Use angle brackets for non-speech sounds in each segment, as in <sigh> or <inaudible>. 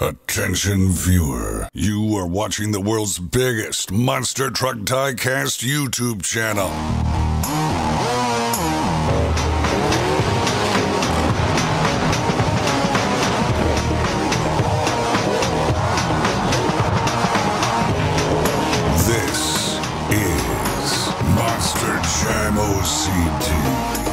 Attention viewer, you are watching the world's biggest Monster Truck Diecast YouTube channel. This is Monster Jam OCD.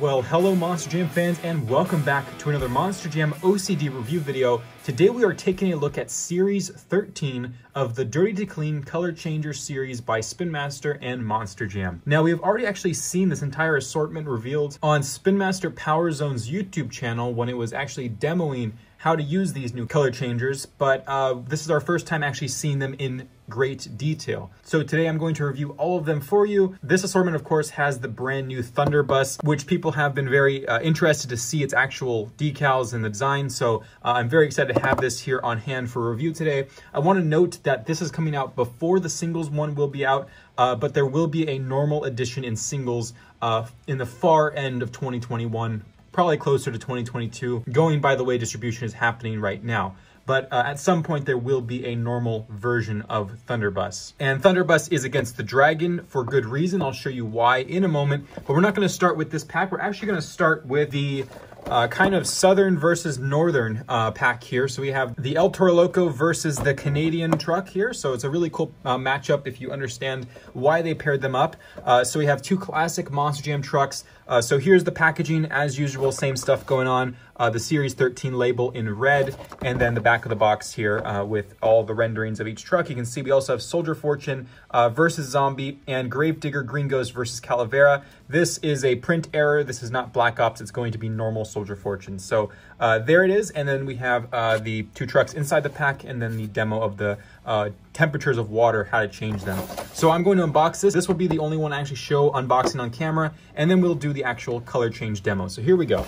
Well, hello Monster Jam fans and welcome back to another Monster Jam OCD review video. Today we are taking a look at Series 13 of the Dirty to Clean Color Changer series by Spin Master and Monster Jam. Now we have already actually seen this entire assortment revealed on Spin Master Power Zone's YouTube channel when it was actually demoing how to use these new color changers, but uh, this is our first time actually seeing them in great detail. So today I'm going to review all of them for you. This assortment, of course, has the brand new Thunderbus, which people have been very uh, interested to see its actual decals and the design. So uh, I'm very excited to have this here on hand for review today. I want to note that this is coming out before the singles one will be out, uh, but there will be a normal edition in singles uh, in the far end of 2021 probably closer to 2022, going by the way distribution is happening right now. But uh, at some point, there will be a normal version of Thunderbus. And Thunderbus is against the Dragon for good reason. I'll show you why in a moment. But we're not going to start with this pack. We're actually going to start with the uh, kind of southern versus northern uh, pack here. So we have the El Toro Loco versus the Canadian truck here. So it's a really cool uh, matchup if you understand why they paired them up. Uh, so we have two classic Monster Jam trucks. Uh, so here's the packaging as usual, same stuff going on. Uh, the Series 13 label in red, and then the back of the box here with all the renderings of each truck. You can see we also have Soldier Fortune versus Zombie and Grave Digger Green Ghost versus Calavera. This is a print error. This is not Black Ops. It's going to be normal Soldier Fortune. So uh, there it is. And then we have uh, the two trucks inside the pack and then the demo of the uh, temperatures of water, how to change them. So I'm going to unbox this. This will be the only one I actually show unboxing on camera. And then we'll do the actual color change demo. So here we go.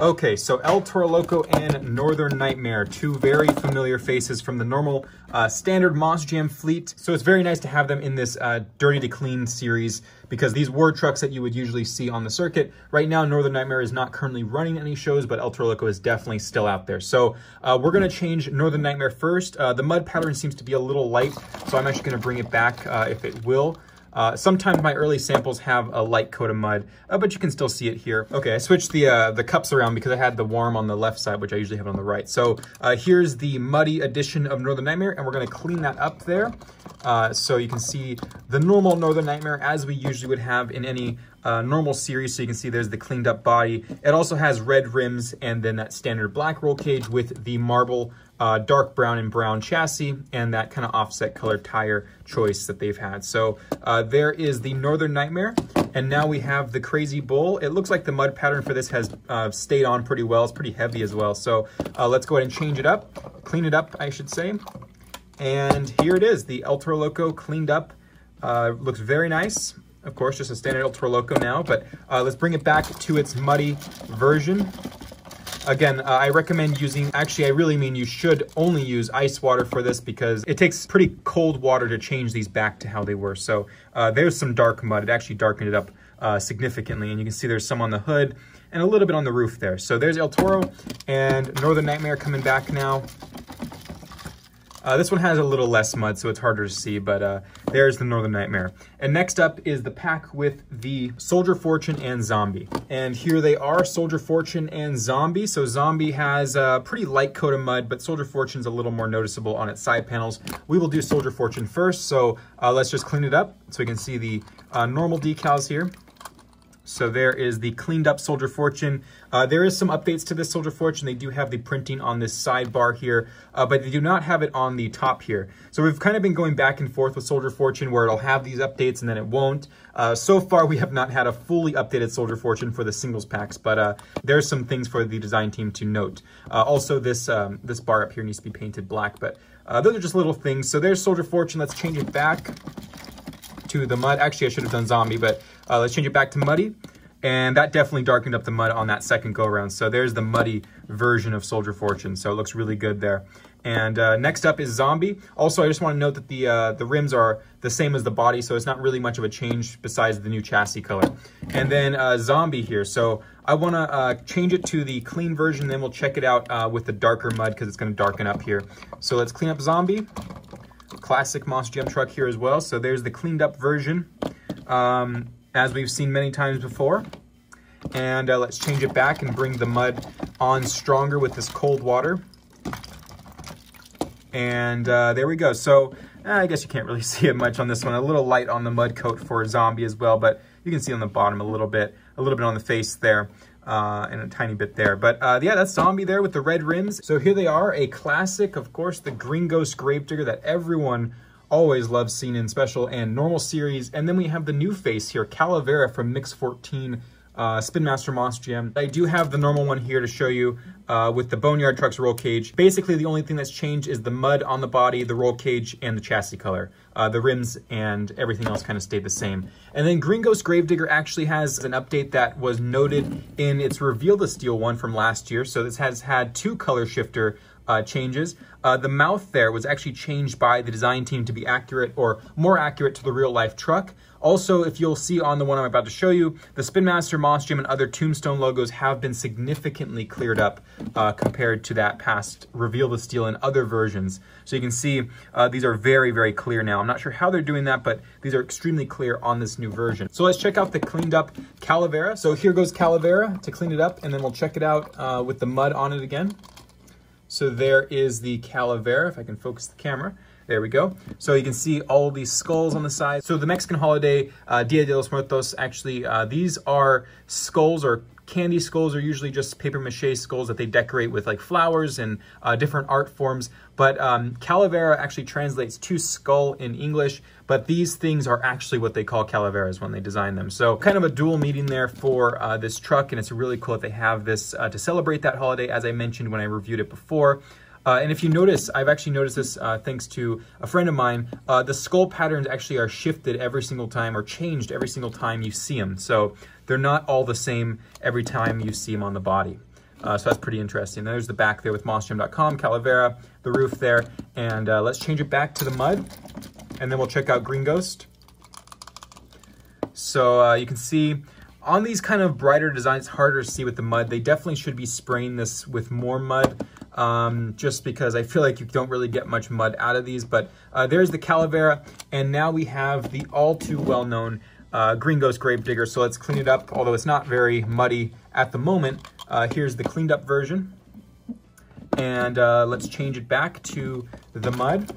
Okay, so El Toro Loco and Northern Nightmare, two very familiar faces from the normal uh, standard Monster Jam fleet. So it's very nice to have them in this uh, Dirty to Clean series because these were trucks that you would usually see on the circuit. Right now, Northern Nightmare is not currently running any shows, but El Toro Loco is definitely still out there. So uh, we're gonna change Northern Nightmare first. Uh, the mud pattern seems to be a little light, so I'm actually gonna bring it back uh, if it will. Uh, sometimes my early samples have a light coat of mud, uh, but you can still see it here. Okay, I switched the uh, the cups around because I had the warm on the left side, which I usually have on the right. So uh, here's the muddy edition of Northern Nightmare, and we're gonna clean that up there. Uh, so you can see the normal Northern Nightmare as we usually would have in any uh, normal series. So you can see there's the cleaned up body. It also has red rims and then that standard black roll cage with the marble uh, dark brown and brown chassis and that kind of offset color tire choice that they've had. So uh, there is the Northern Nightmare. And now we have the Crazy Bull. It looks like the mud pattern for this has uh, stayed on pretty well. It's pretty heavy as well. So uh, let's go ahead and change it up, clean it up, I should say. And here it is, the El Toro Loco cleaned up. Uh, looks very nice. Of course, just a standard El Toro Loco now, but uh, let's bring it back to its muddy version. Again, uh, I recommend using, actually I really mean you should only use ice water for this because it takes pretty cold water to change these back to how they were. So uh, there's some dark mud. It actually darkened it up uh, significantly and you can see there's some on the hood and a little bit on the roof there. So there's El Toro and Northern Nightmare coming back now. Uh, this one has a little less mud, so it's harder to see, but uh, there's the Northern Nightmare. And next up is the pack with the Soldier Fortune and Zombie. And here they are, Soldier Fortune and Zombie. So Zombie has a pretty light coat of mud, but Soldier Fortune's a little more noticeable on its side panels. We will do Soldier Fortune first, so uh, let's just clean it up so we can see the uh, normal decals here. So there is the cleaned up Soldier Fortune. Uh, there is some updates to this Soldier Fortune. They do have the printing on this sidebar here, uh, but they do not have it on the top here. So we've kind of been going back and forth with Soldier Fortune where it'll have these updates and then it won't. Uh, so far, we have not had a fully updated Soldier Fortune for the singles packs, but uh, there's some things for the design team to note. Uh, also, this, um, this bar up here needs to be painted black, but uh, those are just little things. So there's Soldier Fortune. Let's change it back to the mud. Actually, I should have done zombie, but uh, let's change it back to muddy. And that definitely darkened up the mud on that second go around. So there's the muddy version of Soldier Fortune. So it looks really good there. And uh, next up is Zombie. Also, I just want to note that the uh, the rims are the same as the body, so it's not really much of a change besides the new chassis color. And then uh, Zombie here. So I want to uh, change it to the clean version, then we'll check it out uh, with the darker mud because it's going to darken up here. So let's clean up Zombie. Classic Monster Jam truck here as well. So there's the cleaned up version, um, as we've seen many times before. And uh, let's change it back and bring the mud on stronger with this cold water. And uh, there we go. So uh, I guess you can't really <laughs> see it much on this one. A little light on the mud coat for Zombie as well, but you can see on the bottom a little bit, a little bit on the face there. Uh, and a tiny bit there. But uh, yeah, that's Zombie there with the red rims. So here they are, a classic, of course, the Green Ghost Grave Digger that everyone always loves seeing in special and normal series. And then we have the new face here, Calavera from Mix 14 uh, Spin Master Monster Jam. I do have the normal one here to show you uh, with the Boneyard Trucks roll cage. Basically, the only thing that's changed is the mud on the body, the roll cage, and the chassis color. Uh, the rims and everything else kind of stayed the same. And then Green Ghost Grave Digger actually has an update that was noted in its Reveal the Steel one from last year. So this has had two color shifter uh, changes. Uh, the mouth there was actually changed by the design team to be accurate or more accurate to the real life truck. Also, if you'll see on the one I'm about to show you, the Spin Master, Monster Jam, and other Tombstone logos have been significantly cleared up uh, compared to that past Reveal the Steel and other versions. So you can see uh, these are very, very clear now. I'm not sure how they're doing that, but these are extremely clear on this new version. So let's check out the cleaned up Calavera. So here goes Calavera to clean it up, and then we'll check it out uh, with the mud on it again. So there is the Calavera, if I can focus the camera. There we go. So you can see all these skulls on the side. So the Mexican holiday, uh, Dia de los Muertos, actually, uh, these are skulls or candy skulls are usually just paper mache skulls that they decorate with like flowers and uh, different art forms. But um, Calavera actually translates to skull in English, but these things are actually what they call Calaveras when they design them. So kind of a dual meaning there for uh, this truck, and it's really cool that they have this uh, to celebrate that holiday, as I mentioned when I reviewed it before. Uh, and if you notice, I've actually noticed this uh, thanks to a friend of mine, uh, the skull patterns actually are shifted every single time or changed every single time you see them. So they're not all the same every time you see them on the body. Uh, so that's pretty interesting. There's the back there with monsterjam.com, Calavera, the roof there. And uh, let's change it back to the mud. And then we'll check out Green Ghost. So uh, you can see on these kind of brighter designs, harder to see with the mud. They definitely should be spraying this with more mud um, just because I feel like you don't really get much mud out of these. But uh, there's the Calavera, and now we have the all too well-known uh, Green Ghost Grave Digger. So let's clean it up, although it's not very muddy at the moment. Uh, here's the cleaned up version. And uh, let's change it back to the mud.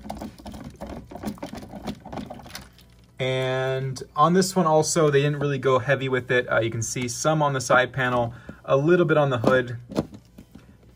And on this one also, they didn't really go heavy with it. Uh, you can see some on the side panel, a little bit on the hood,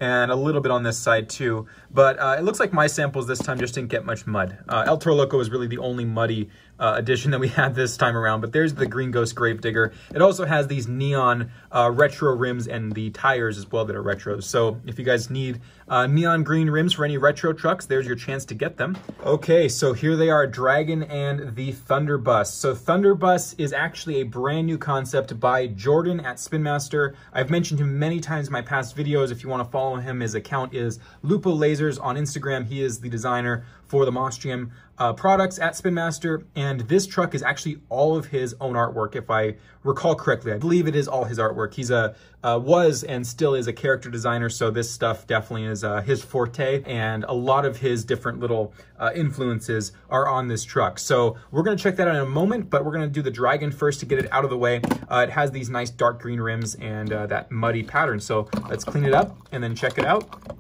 and a little bit on this side too. But uh, it looks like my samples this time just didn't get much mud. Uh, El Toro Loco is really the only muddy uh, edition that we <laughs> had this time around, but there's the Green Ghost Grave Digger. It also has these neon uh, retro rims and the tires as well that are retros. So if you guys need uh, neon green rims for any retro trucks, there's your chance to get them. Okay, so here they are, Dragon and the Thunderbus. So Thunderbus is actually a brand new concept by Jordan at Spin Master. I've mentioned him many times in my past videos. If you want to follow him, his account is Lupo Lazers on Instagram. He is the designer for the Monster Jam uh, products at Spin Master, and this truck is actually all of his own artwork, if I recall correctly. I believe it is all his artwork. He's a uh, was and still is a character designer, so this stuff definitely is uh, his forte, and a lot of his different little uh, influences are on this truck. So we're gonna check that out in a moment, but we're gonna do the Dragon first to get it out of the way. Uh, it has these nice dark green rims and uh, that muddy pattern, so let's clean it up and then check it out.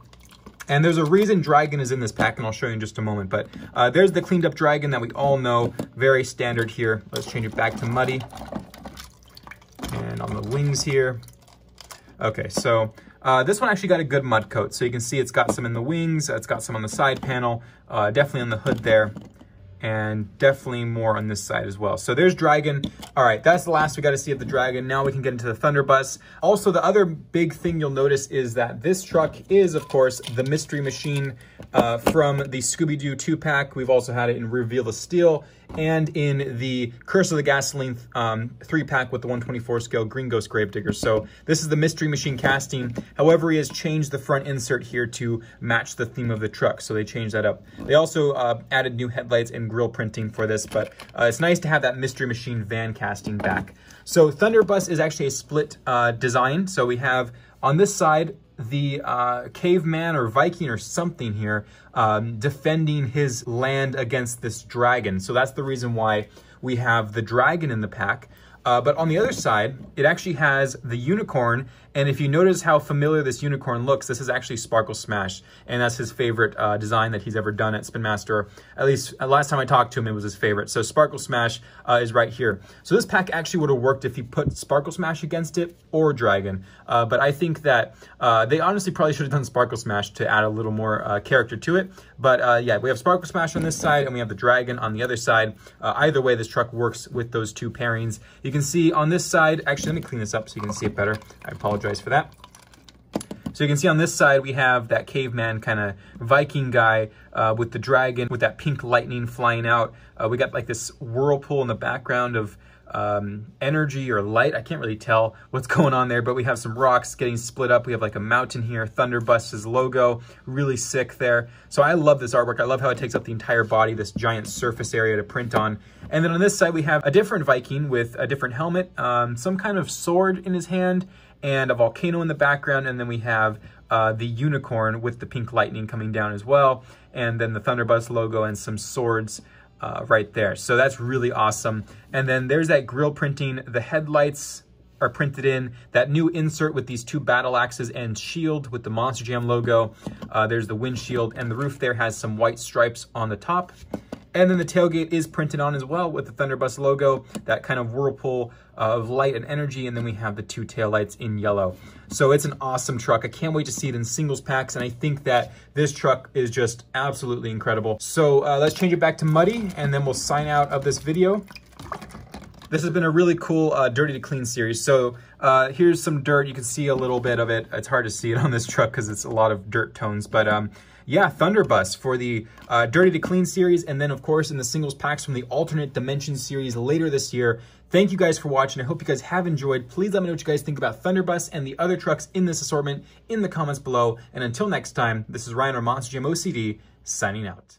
And there's a reason Dragon is in this pack, and I'll show you in just a moment. But uh, there's the cleaned up Dragon that we all know, very standard here. Let's change it back to Muddy. And on the wings here. Okay, so uh, this one actually got a good mud coat. So you can see it's got some in the wings, it's got some on the side panel, uh, definitely on the hood there and definitely more on this side as well. So there's Dragon. All right, that's the last we got to see of the Dragon. Now we can get into the Thunderbus. Also, the other big thing you'll notice is that this truck is, of course, the Mystery Machine uh, from the Scooby-Doo 2-pack. We've also had it in Reveal the Steel and in the Curse of the Gasoline um, three pack with the 124 scale Green Ghost Grave Digger. So this is the Mystery Machine casting. However, he has changed the front insert here to match the theme of the truck. So they changed that up. They also uh, added new headlights and grill printing for this, but uh, it's nice to have that Mystery Machine van casting back. So Thunderbus is actually a split uh, design. So we have on this side, the uh, caveman or Viking or something here um, defending his land against this dragon. So that's the reason why we have the dragon in the pack. Uh, but on the other side, it actually has the unicorn. And if you notice how familiar this unicorn looks, this is actually Sparkle Smash. And that's his favorite uh, design that he's ever done at Spin Master. At least uh, last time I talked to him, it was his favorite. So Sparkle Smash uh, is right here. So this pack actually would have worked if you put Sparkle Smash against it or Dragon. Uh, but I think that uh, they honestly probably should have done Sparkle Smash to add a little more character to it. But yeah, we have Sparkle Smash on this side and we have the Dragon on the other side. either way, this truck works with those two pairings. You can see on this side, actually, let me clean this up so you can see it better. I apologize for that. So you can see on this side, we have that caveman kind of Viking guy uh, with the dragon, with that pink lightning flying out. Uh, we got like this whirlpool in the background of um, energy or light. I can't really tell what's <laughs> going on there, but we have some rocks getting split up. We have like a mountain here, Thunderbus's logo, really sick there. So I love this artwork. I love how it takes up the entire body, this giant surface area to print on. And then on this side, we have a different Viking with a different helmet, um, some kind of sword in his hand, and a volcano in the background. And then we have uh, the unicorn with the pink lightning coming down as well. And then the Thunderbust logo and some swords uh, right there. So that's really awesome. And then there's that grill printing. The headlights are printed in. That new insert with these two battle axes and shield with the Monster Jam logo. Uh, there's the windshield and the roof there has some white stripes on the top. And then the tailgate is printed on as well with the Thunderbus logo, that kind of whirlpool of light and energy. And then we have the two taillights in yellow. So it's an awesome truck. I can't wait to see it in singles packs. And I think that this truck is just absolutely incredible. So uh, let's change it back to muddy and then we'll sign out of this video. This has been a really cool uh, Dirty to Clean series. So uh, here's some dirt. You can see a little bit of it. It's hard to see it on this truck because it's a lot of dirt tones. But um, yeah, Thunderbus for the uh, Dirty to Clean series, and then of course in the singles packs from the Alternate Dimension series later this year. Thank you guys for watching. I hope you guys have enjoyed. Please let me know what you guys think about Thunderbus and the other trucks in this assortment in the comments below. And until next time, this is Ryan or Monster Jam OCD signing out.